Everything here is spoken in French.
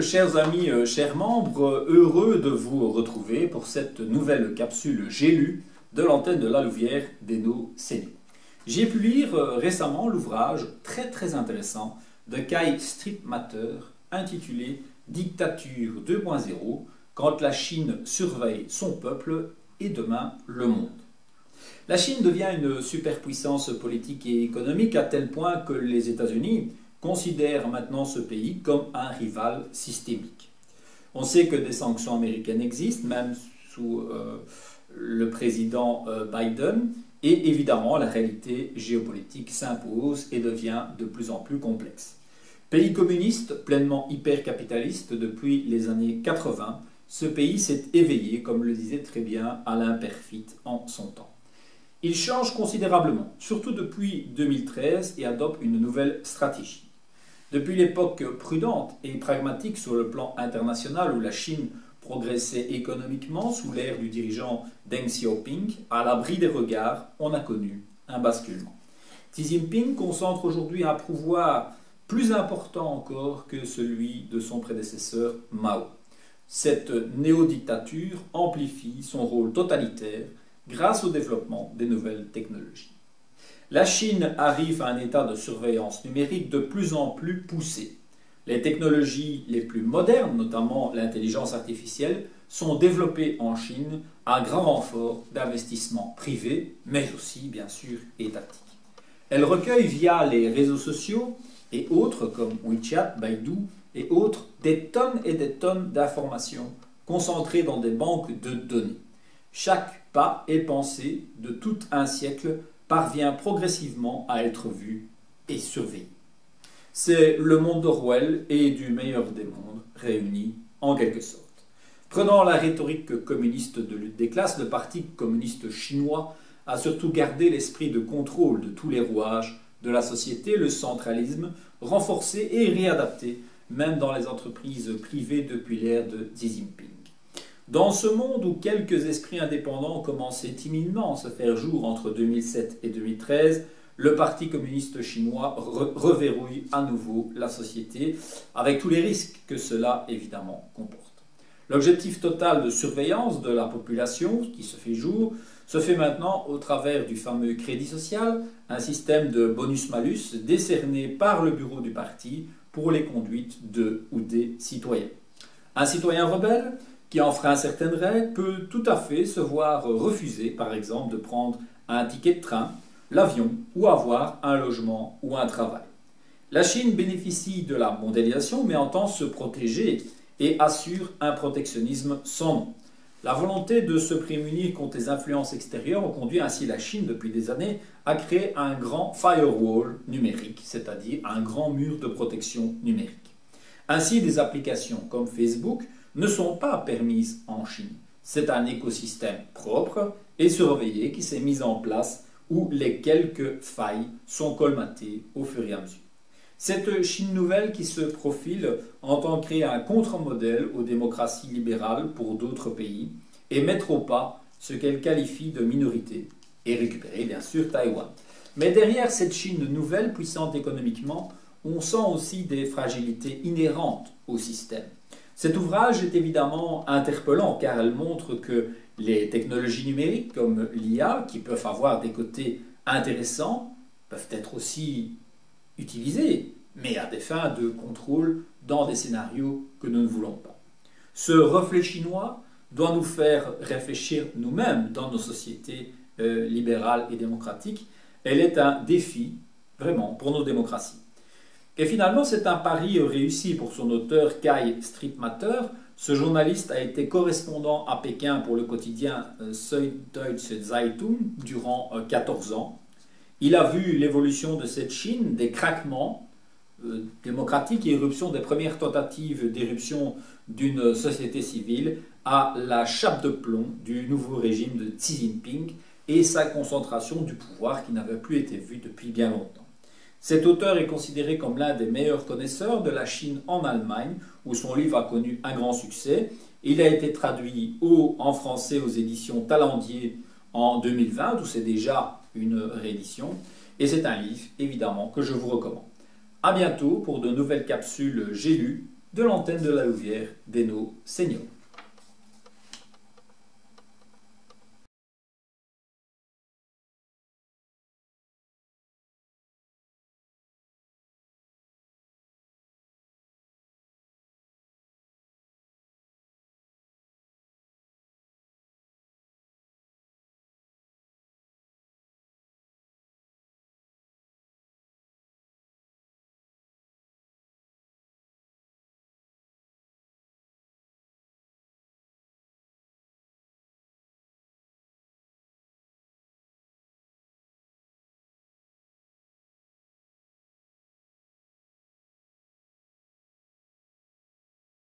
chers amis, euh, chers membres, heureux de vous retrouver pour cette nouvelle capsule J'ai lu de l'antenne de la Louvière d'Eno Séné. J'ai pu lire euh, récemment l'ouvrage très très intéressant de Kai Stripmatter intitulé Dictature 2.0 quand la Chine surveille son peuple et demain le monde. La Chine devient une superpuissance politique et économique à tel point que les États-Unis considèrent maintenant ce pays comme un rival systémique. On sait que des sanctions américaines existent, même sous euh, le président euh, Biden, et évidemment la réalité géopolitique s'impose et devient de plus en plus complexe. Pays communiste, pleinement hyper-capitaliste depuis les années 80, ce pays s'est éveillé, comme le disait très bien Alain Perfit en son temps. Il change considérablement, surtout depuis 2013, et adopte une nouvelle stratégie. Depuis l'époque prudente et pragmatique sur le plan international où la Chine progressait économiquement sous l'ère du dirigeant Deng Xiaoping, à l'abri des regards, on a connu un basculement. Xi Jinping concentre aujourd'hui un pouvoir plus important encore que celui de son prédécesseur Mao. Cette néo-dictature amplifie son rôle totalitaire grâce au développement des nouvelles technologies. La Chine arrive à un état de surveillance numérique de plus en plus poussé. Les technologies les plus modernes, notamment l'intelligence artificielle, sont développées en Chine à grand renfort d'investissements privés, mais aussi, bien sûr, étatiques. Elles recueillent via les réseaux sociaux et autres comme WeChat, Baidu et autres des tonnes et des tonnes d'informations concentrées dans des banques de données. Chaque pas est pensé de tout un siècle parvient progressivement à être vu et surveillé. C'est le monde d'Orwell et du meilleur des mondes réunis en quelque sorte. Prenant la rhétorique communiste de lutte des classes, le Parti communiste chinois a surtout gardé l'esprit de contrôle de tous les rouages de la société, le centralisme, renforcé et réadapté, même dans les entreprises privées depuis l'ère de Xi Jinping. Dans ce monde où quelques esprits indépendants commençaient timidement à se faire jour entre 2007 et 2013, le Parti communiste chinois reverrouille à nouveau la société, avec tous les risques que cela évidemment comporte. L'objectif total de surveillance de la population qui se fait jour se fait maintenant au travers du fameux crédit social, un système de bonus-malus décerné par le bureau du parti pour les conduites de ou des citoyens. Un citoyen rebelle qui enfreint certaines règles peut tout à fait se voir refuser, par exemple, de prendre un ticket de train, l'avion ou avoir un logement ou un travail. La Chine bénéficie de la mondialisation mais entend se protéger et assure un protectionnisme sans nom. La volonté de se prémunir contre les influences extérieures conduit ainsi la Chine depuis des années à créer un grand firewall numérique, c'est-à-dire un grand mur de protection numérique. Ainsi, des applications comme Facebook ne sont pas permises en Chine. C'est un écosystème propre et surveillé qui s'est mis en place où les quelques failles sont colmatées au fur et à mesure. Cette Chine nouvelle qui se profile entend créer un contre-modèle aux démocraties libérales pour d'autres pays et mettre au pas ce qu'elle qualifie de minorité et récupérer bien sûr Taïwan. Mais derrière cette Chine nouvelle, puissante économiquement, on sent aussi des fragilités inhérentes au système. Cet ouvrage est évidemment interpellant car elle montre que les technologies numériques comme l'IA, qui peuvent avoir des côtés intéressants, peuvent être aussi utilisées, mais à des fins de contrôle dans des scénarios que nous ne voulons pas. Ce reflet chinois doit nous faire réfléchir nous-mêmes dans nos sociétés euh, libérales et démocratiques. Elle est un défi, vraiment, pour nos démocraties. Et finalement, c'est un pari réussi pour son auteur Kai Streetmatter. Ce journaliste a été correspondant à Pékin pour le quotidien euh, Süddeutsche Zeitung durant 14 euh, ans. Il a vu l'évolution de cette Chine, des craquements euh, démocratiques et éruption des premières tentatives d'éruption d'une société civile à la chape de plomb du nouveau régime de Xi Jinping et sa concentration du pouvoir qui n'avait plus été vue depuis bien longtemps. Cet auteur est considéré comme l'un des meilleurs connaisseurs de la Chine en Allemagne, où son livre a connu un grand succès. Il a été traduit en français aux éditions Talendier en 2020, où c'est déjà une réédition. Et c'est un livre, évidemment, que je vous recommande. A bientôt pour de nouvelles capsules J'ai lu de l'antenne de la Louvière d'Eno Seniors.